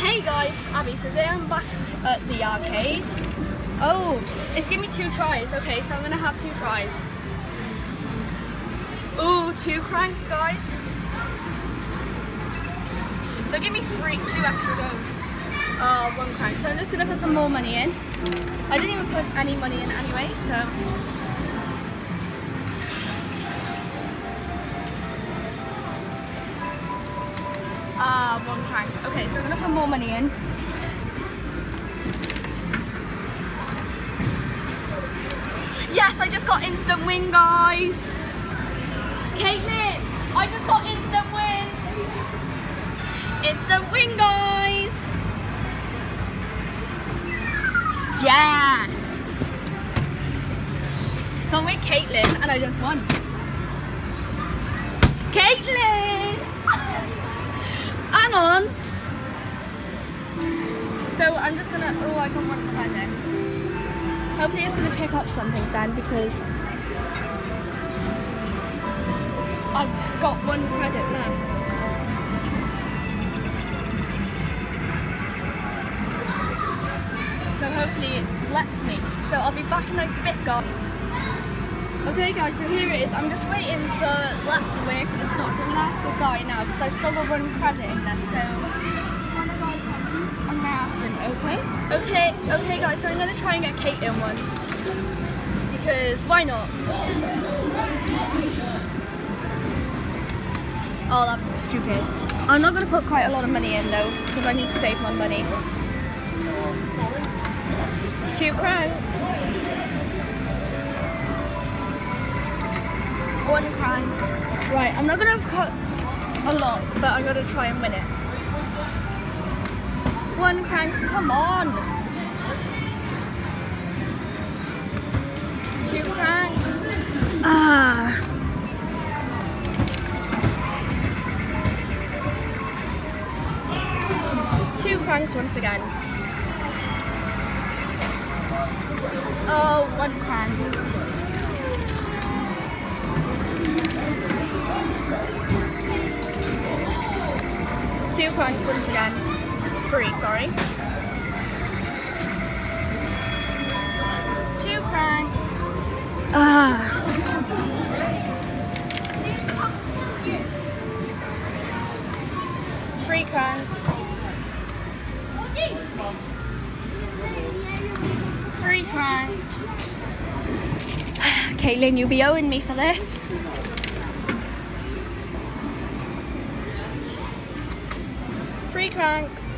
Hey guys, Abby, so today I'm back at the arcade. Oh, it's giving me two tries. Okay, so I'm gonna have two tries. Ooh, two cranks, guys. So give me three, two extra goes. Uh, one crank. So I'm just gonna put some more money in. I didn't even put any money in anyway, so. Uh, one crank. Okay, so I'm gonna put more money in. Yes, I just got instant win, guys. Caitlin, I just got instant win. Instant win, guys. Yes. So I'm with Caitlin and I just won. Caitlin! Hang on. So I'm just gonna, oh, I got one project. Hopefully it's gonna pick up something then because I've got one credit left. So hopefully it lets me. So I'll be back in a bit, guys. Okay guys, so here it is. I'm just waiting for that to work, but it's not. So I'm gonna ask a guy now because I've still got one credit in there. So I'm gonna ask him. Okay? Okay, okay guys. So I'm gonna try and get Kate in one because why not? Oh, that's stupid. I'm not gonna put quite a lot of money in though because I need to save my money. Two cranks. One crank. Right, I'm not gonna cut a lot, but I'm gonna try and win it. One crank, come on. Two cranks. Ah. Two cranks once again. Oh, one crank. Two cranks once again. Three, sorry. Two cranks. Ah. Three cranks. Three cranks. Caitlin, you'll be owing me for this. Cranks.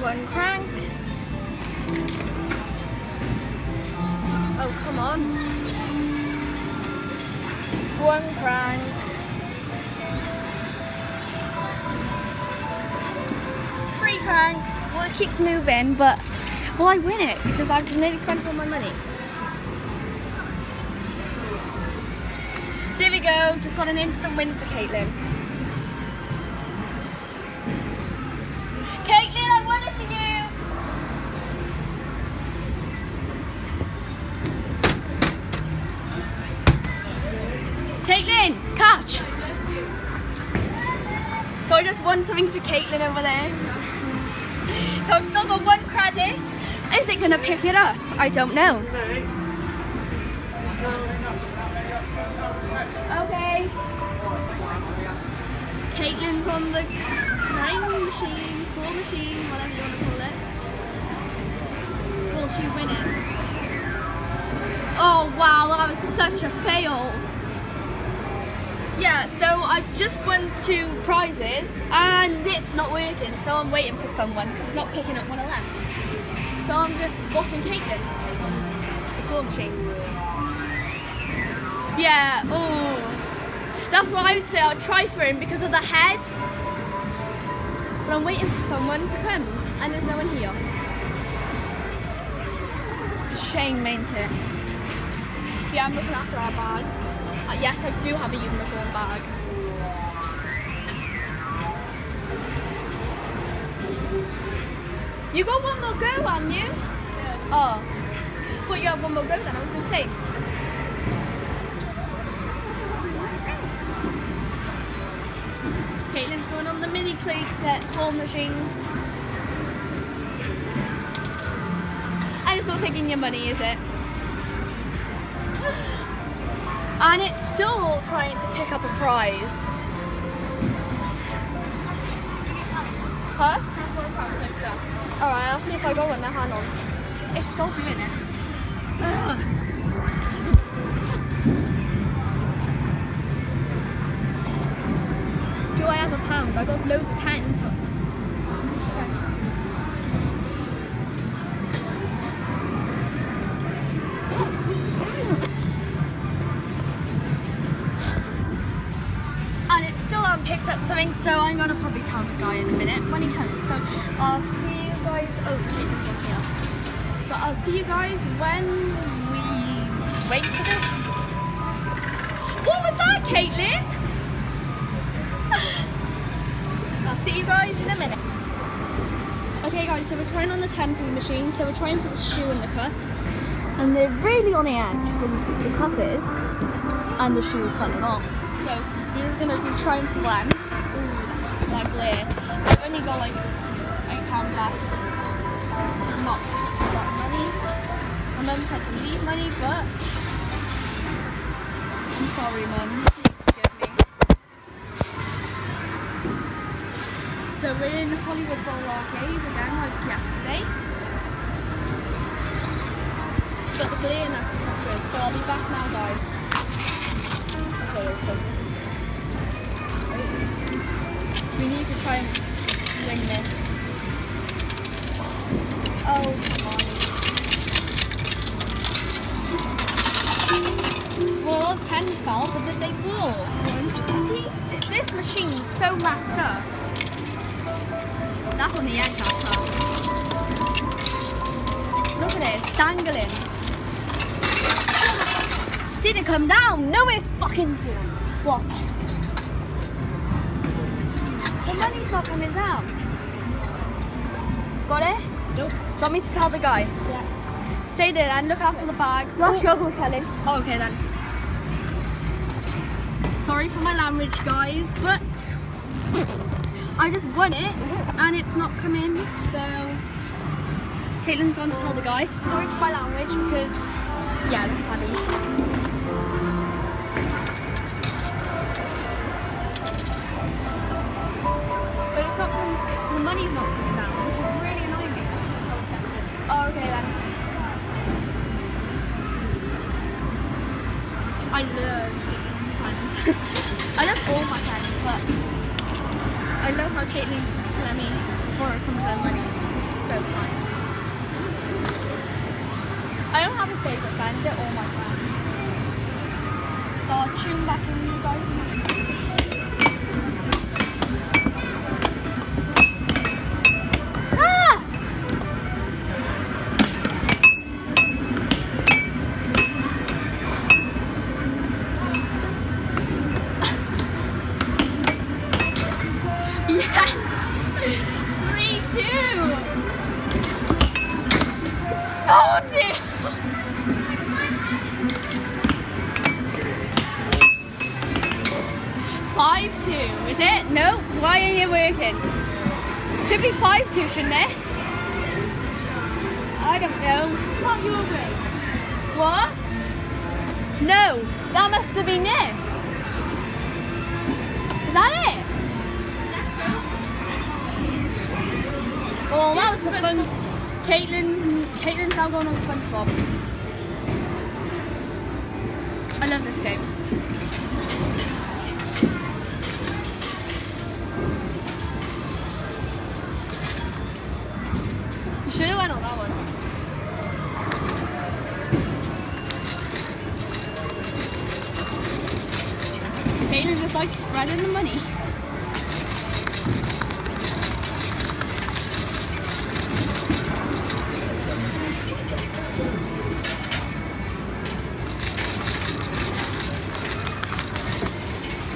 One crank. Oh, come on. One crank. Three cranks. Well, it keeps moving, but will I win it? Because I've nearly spent all my money. Go, just got an instant win for Caitlin. Caitlin, I won it for you! Caitlin, catch! So I just won something for Caitlin over there. So I've still got one credit. Is it gonna pick it up? I don't know. Caitlin's on the crane machine, claw machine, whatever you want to call it. Will she win it? Oh wow, that was such a fail. Yeah, so I've just won two prizes and it's not working, so I'm waiting for someone because it's not picking up when I left. So I'm just watching Caitlin on the claw machine. Yeah, oh. That's what I would say, I'll try for him because of the head. But I'm waiting for someone to come and there's no one here. It's a shame, ain't it? Yeah, I'm looking after our bags. Uh, yes, I do have a unicorn bag. You got one more go, haven't you? Yeah. Oh. Thought you had one more go then, I was gonna say. That claw machine. And it's not taking your money, is it? And it's still trying to pick up a prize. Huh? Alright, I'll see if I got one the hand on. It's still doing it. Ugh. Do I have a pound? I got loads of tens. And it's still haven't picked up something, so I'm gonna probably tell the guy in a minute when he comes. So I'll see you guys. Oh, Caitlin's on here. But I'll see you guys when we wait for this. What was that, Caitlin? A minute. Okay guys, so we're trying on the tempo machine, so we're trying for the shoe and the cup. And they're really on the edge, the, the cup is, and the shoe is coming off. So we're just gonna be trying for them. Ooh, that's glare. I've only got like eight pound left. It's not of money. My mum said to leave money, but I'm sorry mum. So we're in Hollywood Bowl Arcade again, like yesterday. But the clearness is not good, so I'll be back now, guys. We need to try and win this. Oh, come on. Well, tens fell, but did they fall? See, th- this machine's so messed up. That's on the edge, fell. Look at it, it's dangling. Did it come down? No, it fucking didn't. Watch. The money's not coming down. Got it? Nope. Do you want me to tell the guy? Yeah. Stay there and look after the bags. Not Oh. sure who tell him. Oh, okay then. Sorry for my language, guys, but I just won it and it's not coming, so Caitlin's gone to tell the guy. Sorry for my language because, yeah, that's heavy. But it's not coming, the money's not coming down, which is really annoying me. Oh, okay then. I love Caitlin as a friend. I love all my friends, but I love how Caitlin let me borrow some of their money. She's so kind. I don't have a favourite band, they're all my friends. So I'll tune back in with you guys. Five, two, is it? No, why ain't it working? It Should be five, two, shouldn't it? I don't know. It's not your way. What? No, that must have been it. Is that it? Well, that was fun. Caitlin's Caitlin's now going on SpongeBob. I love this game.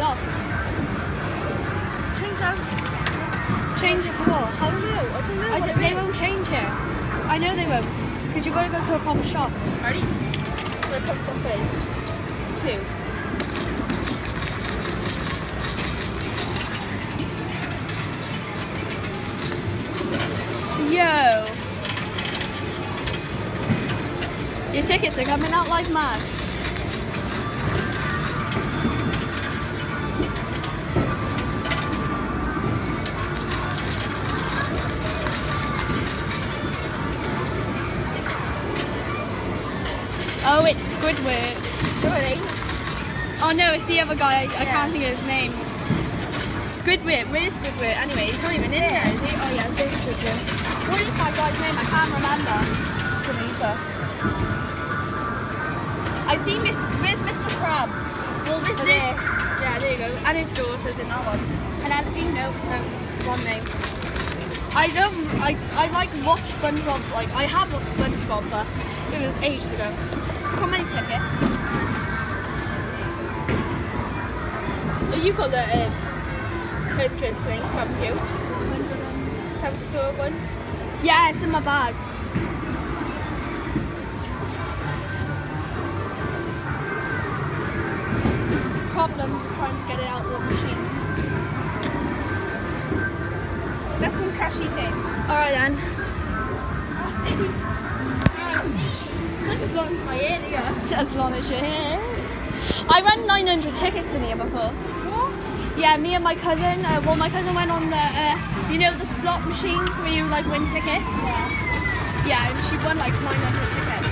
a. Change out. Change it for what? How do you know? I don't know. I don't, they is. won't change it. I know they won't. Because you've got to go to a proper shop. Ready? The pop pop is two. Yo! Your tickets are coming out like mad. Oh, it's Squidward. Really? Oh no, it's the other guy. I, I Yeah. can't think of his name. Squidward. Where's Squidward? Anyway, he's not even in there, is he? Oh yeah, there's Squidward. What is that guy's name? I can't remember. I see Miss. Where's Mr. Krabs? Well, this Oh, there. Yeah, there you go. And his daughter's in that one. Penelope? No, no, wrong name. I don't. I I like watch SpongeBob. Like I have watched SpongeBob, but it was ages ago. How many tickets? Oh, you got the um, hundred swing from you. Seventy-four one. Yeah, it's in my bag. Problems of trying to get it out of the machine. Let's go and cash these in. Alright then. Yeah. As long as you're here. I ran 900 tickets in here before. What? Yeah, me and my cousin. Uh, well, my cousin went on the, uh, you know, the slot machines where you like win tickets. Yeah, Yeah, and she won like 900 tickets.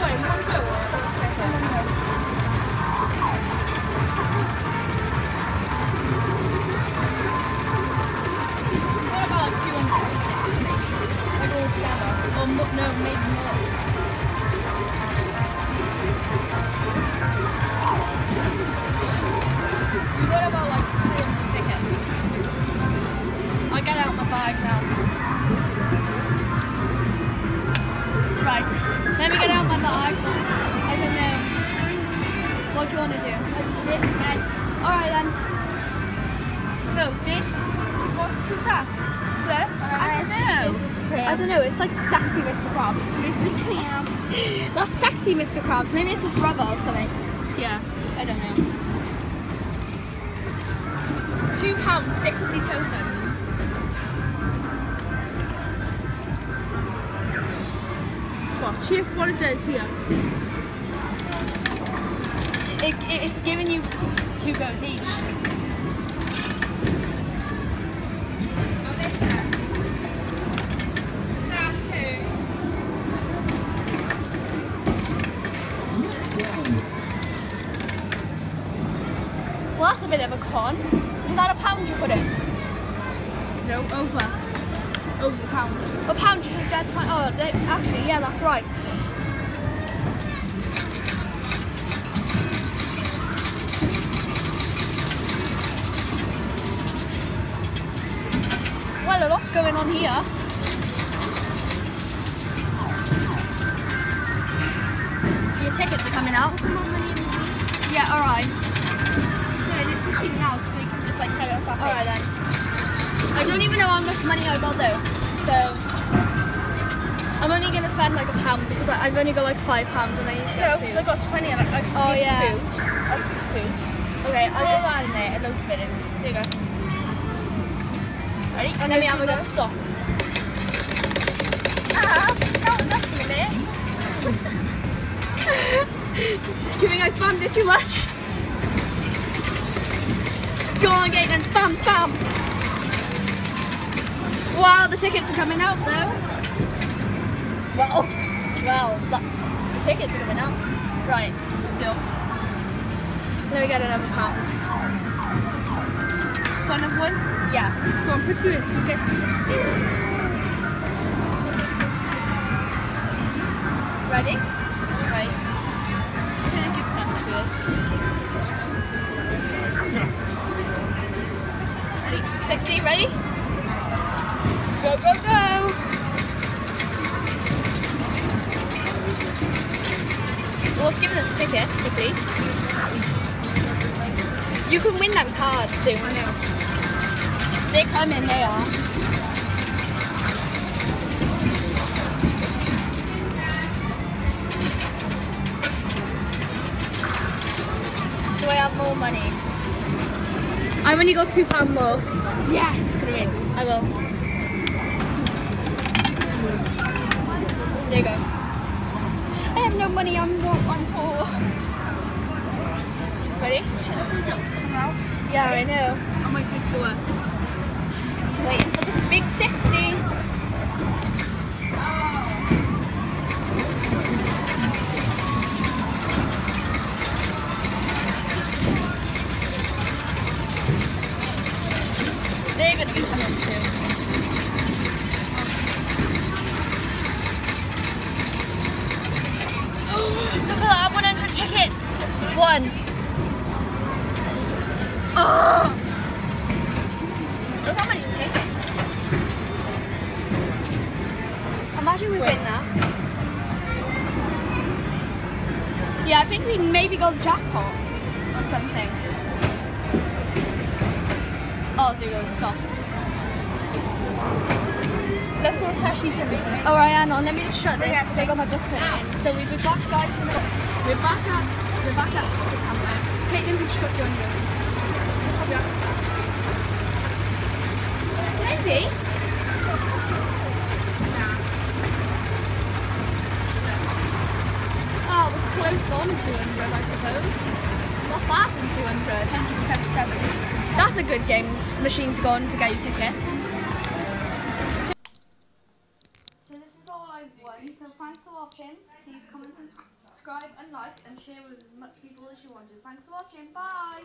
Wait, one go or one second? What about 200 tickets, maybe? Like all together? Or no, maybe more. Krabs. Maybe it's his brother or something. Yeah. I don't know. Two pounds sixty tokens. What? See what it does here. It, it, it's giving you two goes each. That's a bit of a con. Is that a pound you put in? No, over. Over a pound. A pound you should get 20. Oh, they, actually, yeah, that's right. Well, a lot's going on here. Your tickets are coming out. Some more money in the machine. Yeah, alright. Alright then. I don't even know how much money I got though. So I'm only gonna spend like a pound because I, I've only got like five pounds and I need to get No, because. I got 20 and I, I can Oh, yeah. food. Food. Okay, I'll I'll that in there, a load of it in. There you go. Ready? And let me have a go. Stop. Ah, that was nothing in there. Do you think I spammed it too much? Go on, Caitlin, spam, spam. Wow, the tickets are coming out though. Well, oh, well, the, tickets are coming out. Right, still. Let me get another pound. Got another one? Yeah. Go on, put two in. You get 60. Ready? Right. So the gift sets first. Ready? Go, go, go! Well, it's giving us tickets, eh, at least. You can win them cards soon. I know. They come in, they are. Do I have more money? I've only got two pound more. Yes, in. I will. There you go. I have no money, I'm, I'm poor. Ready? Yeah, I know. I'm waiting for the work. Waiting for this big 60. One. Oh. Look how many tickets. Imagine we Wait. win that. Yeah, I think we maybe got the jackpot or something. Oh, you go, stopped. Let's go to these something. Alright, hang on, let me just shut this Yeah, because I got my bus in. So we'll be back, guys. We're back at we're back at ticket counter. Caitlin, we just got 200. Maybe. Oh, we're close on 200, I suppose. Not far from 200. 177. That's a good game machine to go on to get your tickets. So this is all I've won. So thanks for watching. Please comment and subscribe and like and share with as much people as you want to. Thanks for watching. Bye.